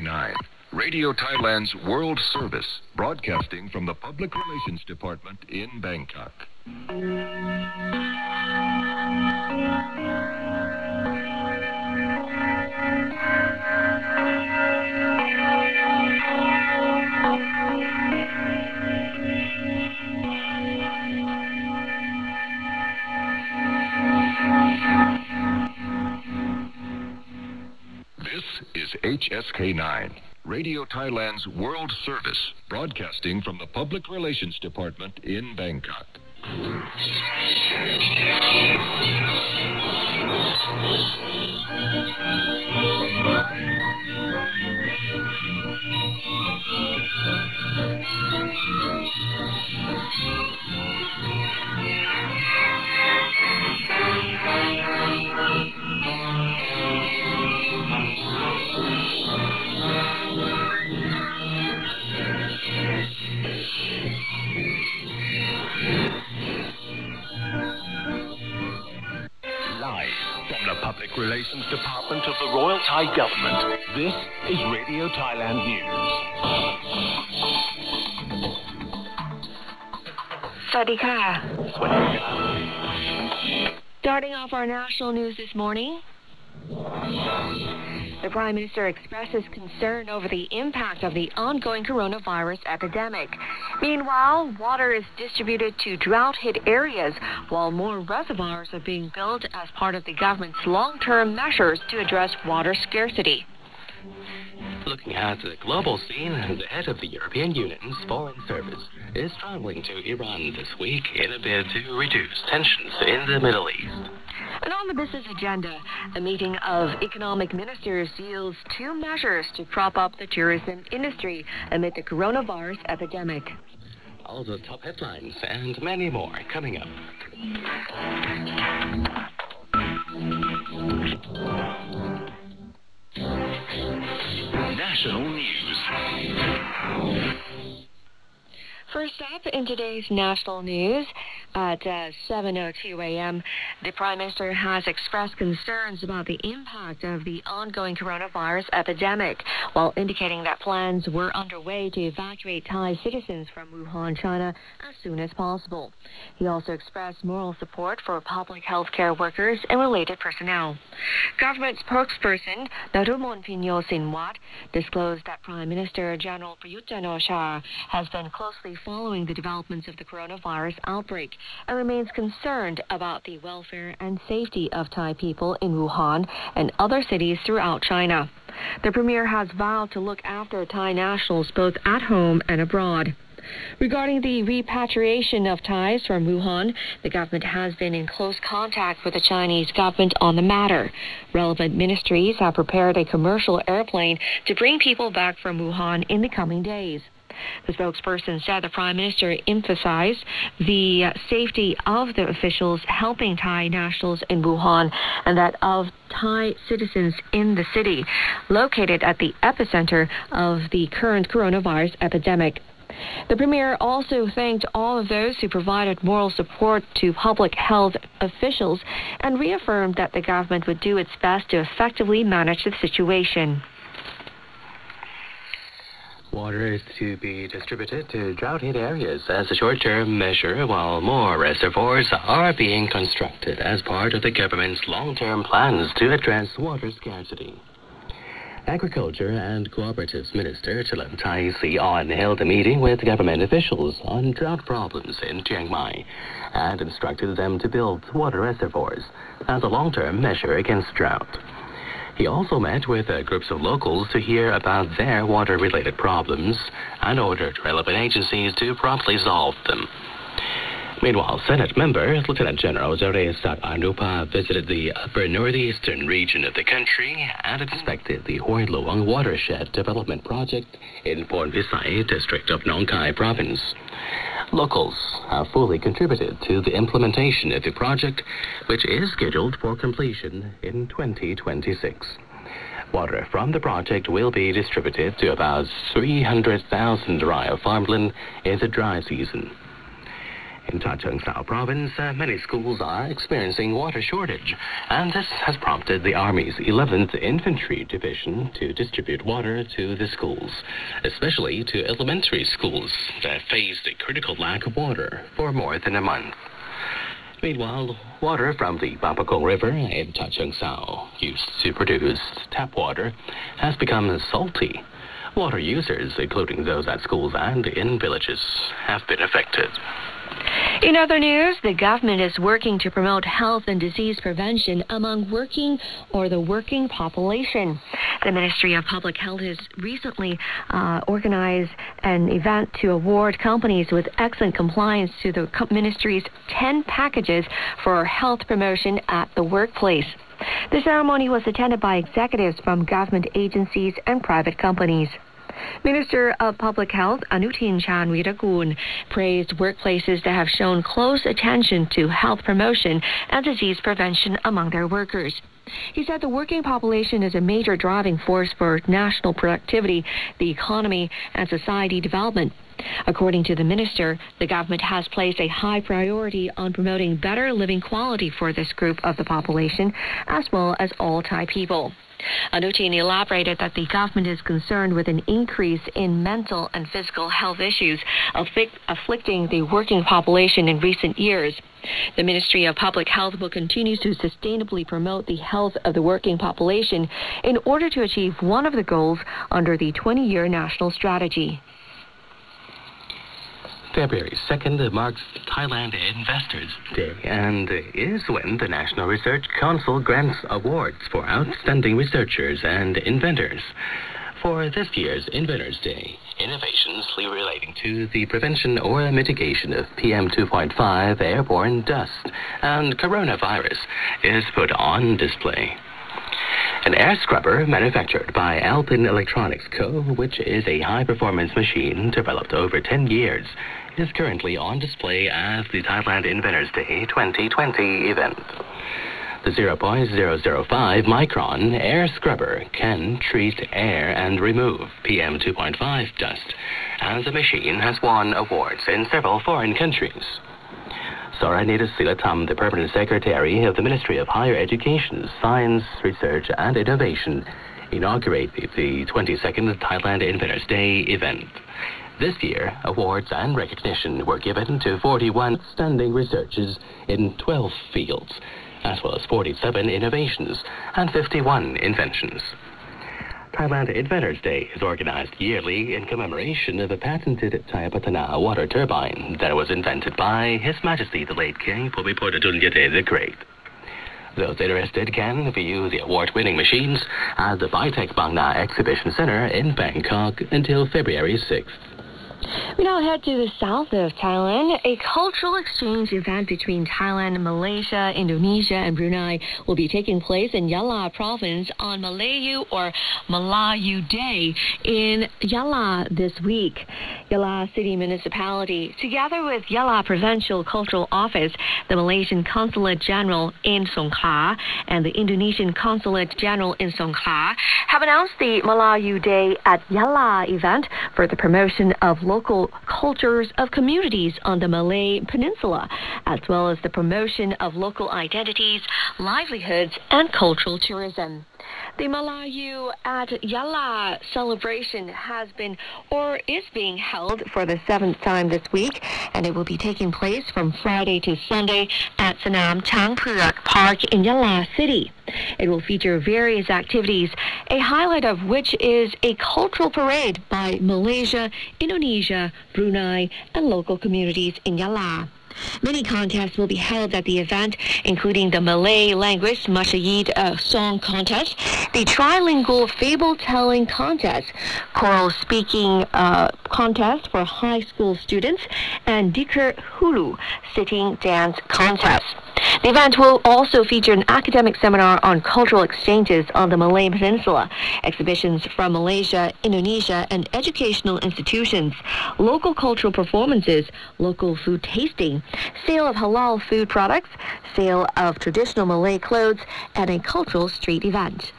HSK9, Radio Thailand's World Service, broadcasting from the Public Relations Department in Bangkok. HSK9, Radio Thailand's World Service, broadcasting from the Public Relations Department in Bangkok. Relations Department of the Royal Thai Government. This is Radio Thailand News. Starting off our national news this morning. The Prime Minister expresses concern over the impact of the ongoing coronavirus epidemic. Meanwhile, water is distributed to drought hit areas while more reservoirs are being built as part of the government's long term measures to address water scarcity. Looking at the global scene, the head of the European Union's Foreign Service is traveling to Iran this week in a bid to reduce tensions in the Middle East. And on the business agenda, a meeting of economic ministers yields two measures to prop up the tourism industry amid the coronavirus epidemic. All the top headlines and many more coming up. National News. First up in today's national news at uh, 7:02 a.m., the Prime Minister has expressed concerns about the impact of the ongoing coronavirus epidemic, while indicating that plans were underway to evacuate Thai citizens from Wuhan, China, as soon as possible. He also expressed moral support for public health care workers and related personnel. Government spokesperson Narumon Pinyosinwat disclosed that Prime Minister General Prayut Chan-o-cha has been closely following the developments of the coronavirus outbreak and remains concerned about the welfare and safety of Thai people in Wuhan and other cities throughout China. The premier has vowed to look after Thai nationals both at home and abroad. Regarding the repatriation of Thais from Wuhan, the government has been in close contact with the Chinese government on the matter. Relevant ministries have prepared a commercial airplane to bring people back from Wuhan in the coming days. The spokesperson said the Prime Minister emphasized the safety of the officials helping Thai nationals in Wuhan and that of Thai citizens in the city, located at the epicenter of the current coronavirus epidemic. The Premier also thanked all of those who provided moral support to public health officials and reaffirmed that the government would do its best to effectively manage the situation. Water is to be distributed to drought hit areas as a short term measure while more reservoirs are being constructed as part of the government's long term plans to address water scarcity. Agriculture and Cooperatives Minister Chalam Tai Si-on held a meeting with government officials on drought problems in Chiang Mai and instructed them to build water reservoirs as a long term measure against drought. He also met with uh, groups of locals to hear about their water related problems and ordered relevant agencies to promptly solve them. Meanwhile, Senate member Lieutenant General Jaresak Anupa visited the upper northeastern region of the country and inspected the Huai Luang Watershed Development Project in Phon Phisai district of Nong Khai province. Locals have fully contributed to the implementation of the project, which is scheduled for completion in 2026. Water from the project will be distributed to about 300,000 rai of farmland in the dry season. In Chachoengsao province, uh, many schools are experiencing water shortage, and this has prompted the Army's 11th Infantry Division to distribute water to the schools, especially to elementary schools that faced a critical lack of water for more than a month. Meanwhile, water from the Bang Pakong River in Chachoengsao, used to produce tap water, has become salty. Water users, including those at schools and in villages, have been affected. In other news, the government is working to promote health and disease prevention among working or the working population. The Ministry of Public Health has recently uh, organized an event to award companies with excellent compliance to the ministry's 10 packages for health promotion at the workplace. The ceremony was attended by executives from government agencies and private companies. Minister of Public Health Anutin Charnvirakul praised workplaces that have shown close attention to health promotion and disease prevention among their workers. He said the working population is a major driving force for national productivity, the economy, and society development. According to the minister, the government has placed a high priority on promoting better living quality for this group of the population, as well as all Thai people. Anutin elaborated that the government is concerned with an increase in mental and physical health issues afflicting the working population in recent years. The Ministry of Public Health will continue to sustainably promote the health of the working population in order to achieve one of the goals under the 20 year national strategy. February 2nd marks Thailand Inventors Day and is when the National Research Council grants awards for outstanding researchers and inventors. For this year's Inventors Day, innovations relating to the prevention or mitigation of PM 2.5 airborne dust and coronavirus is put on display. An air scrubber manufactured by Alpin Electronics Co., which is a high performance machine developed over 10 years, is currently on display at the Thailand Inventors Day 2020 event. The 0.005 micron air scrubber can treat air and remove PM 2.5 dust, and the machine has won awards in several foreign countries. Soranita Silatam, the Permanent Secretary of the Ministry of Higher Education, Science, Research and Innovation, inaugurated the 22nd Thailand Inventors Day event. This year, awards and recognition were given to 41 standing researchers in 12 fields, as well as 47 innovations and 51 inventions. Thailand Inventors Day is organized yearly in commemoration of a patented Chaipattana water turbine that was invented by His Majesty the late King Bhumibol Adulyadej the Great. Those interested can view the award-winning machines at the BITEC Bangna Exhibition Center in Bangkok until February 6th. We now head to the south of Thailand. A cultural exchange event between Thailand, Malaysia, Indonesia, and Brunei will be taking place in Yala province on Malayu or Malayu Day in Yala this week. Yala City Municipality, together with Yala Provincial Cultural Office, the Malaysian Consulate General in Songkhla, and the Indonesian Consulate General in Songkhla, have announced the Malayu Day at Yala event for the promotion of local cultures of communities on the Malay Peninsula, as well as the promotion of local identities, livelihoods, and cultural tourism. The Malayu at Yala celebration has been or is being held for the seventh time this week, and it will be taking place from Friday to Sunday at Sanam Changpurak Park in Yala City. It will feature various activities, a highlight of which is a cultural parade by Malaysia, Indonesia, Brunei, and local communities in Yala. Many contests will be held at the event, including the Malay language Masyarakat uh, song contest, the trilingual fable telling contest, choral speaking uh, contest for high school students, and Dikir Hulu sitting dance contest. The event will also feature an academic seminar on cultural exchanges on the Malay Peninsula, exhibitions from Malaysia, Indonesia, and educational institutions, local cultural performances, local food tasting, sale of halal food products, sale of traditional Malay clothes, and a cultural street event.